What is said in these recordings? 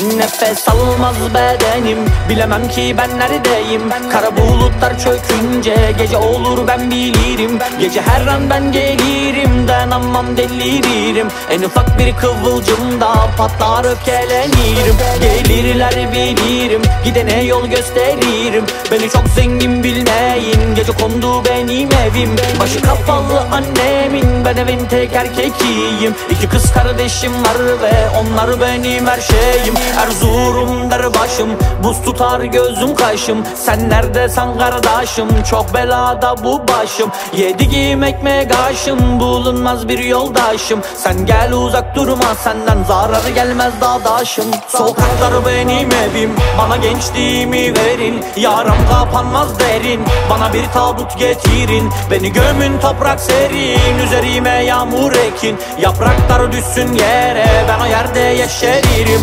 Nefes almaz bedenim. Bilemem ki ben neredeyim? Kara bulutlar çökünce Gece olur ben bilirim. Gece her an ben gelirim Dayanamam deliririm. En ufak bir kıvılcımda Patlar öfkelenirim. Gelirler bilirim Gidene yol gösteririm. Beni çok zengin bilmeyin Gece kondu benim evim. Başı kapalı annemin Ben evin tek erkekiyim İki kız kardeşim var ve Onlar benim her şeyim Erzurum der başım Buz tutar gözüm kaşım. Sen neredesin kardeşim? Çok belada bu başım. Yediğim ekmek aşım. Bulunmaz bir yoldaşım. Sen gel uzak durma. Senden zararı gelmez dağdaşım Sokaklar benim evim. Bana gençliğimi verin. Yaram kapanmaz derin. Bana bir tabut getirin. Beni gömün toprak serin. Üzerime yağmur ekin. Yapraklar düşsün yere. Ben o yerde yeşeririm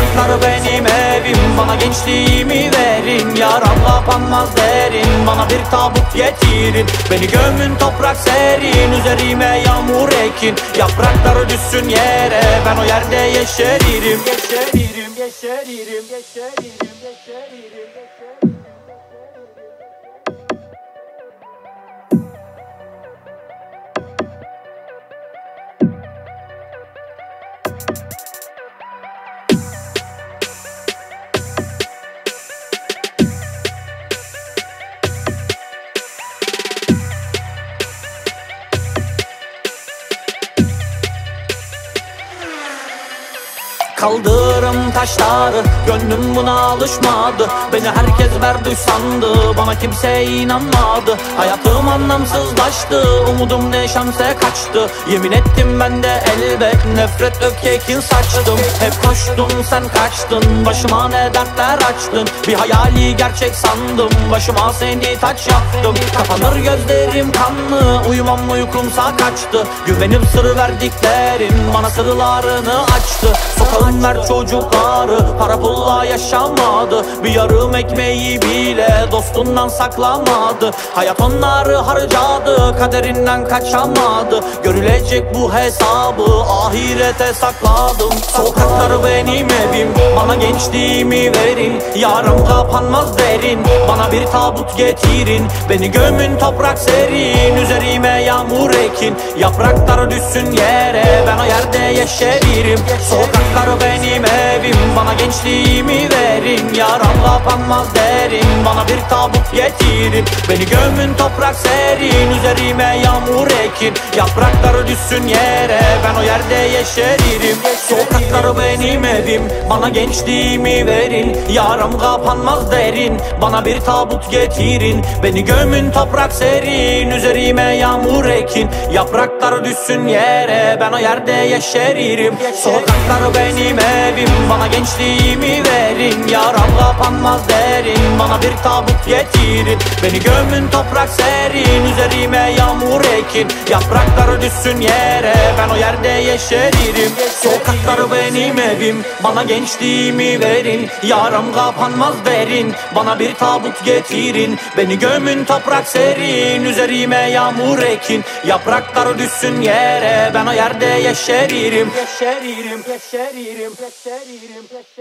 Sokaklar benim evim Bana gençliğimi verin. Yaram kapanmaz derin Bana bir tabut getirin. Beni gömün toprak serin Üzerime yağmur ekin. Yapraklar düşsün yere Ben o yerde yeşeririm Yeşeririm, yeşeririm, yeşeririm, yeşeririm, Kaldırım taşları Gönlüm buna alışmadı. Beni herkes verdi sandı Bana kimse inanmadı. Hayatım anlamsızlaştı Umudum neşemse kaçtı. Yemin ettim ben de elbet Nefret öfke kin saçtım Hep koştun sen kaçtın Başıma ne dertler açtın? Bir hayali gerçek sandım Başıma seni taç yaptım. Kapanır gözlerim kanlı Uyumam uykumsa kaçtı. Güvenip sır verdiklerin Bana sırlarını açtı Sokağınlar çocukları Para pulla yaşamadı. Bir yarım ekmeği bile Dostundan saklamadı. Hayat onları harcadı Kaderinden kaçamadı. Görülecek bu hesabı Ahirete sakladım. Sokaklar benim evim Bana gençliğimi verin. Yarım kapanmaz derin Bana bir tabut getirin. Beni gömün toprak serin Üzerime yağmur ekin. Yapraklar düşsün yere Ben o yerde yeşeririm. Sokaklar benim evim. Bana gençliğimi verin. Yaram kapanmaz derin. Bana bir tabut getirin. Beni gömün toprak serin. Üzerime yağmur ekin. Yapraklar düşsün yere. Ben o yerde yeşeririm. Sokaklar benim evim. Bana gençliğimi verin. Yaram kapanmaz derin. Bana bir tabut getirin. Beni gömün toprak serin. Üzerime yağmur ekin. Yapraklar düşsün yere. Ben o yerde yeşeririm. Sokaklar benim evim Bana gençliğimi verin. Yaram kapanmaz derin Bana bir tabut getirin. Beni gömün toprak serin Üzerime yağmur ekin. Yapraklar düşsün yere Ben o yerde yeşeririm. Sokaklar benim evim Bana gençliğimi verin. Yaram kapanmaz derin Bana bir tabut getirin. Beni gömün toprak serin Üzerime yağmur ekin. Yapraklar düşsün yere Ben o yerde yeşeririm. Yeşeririm, yeşeririm, eat him. Let's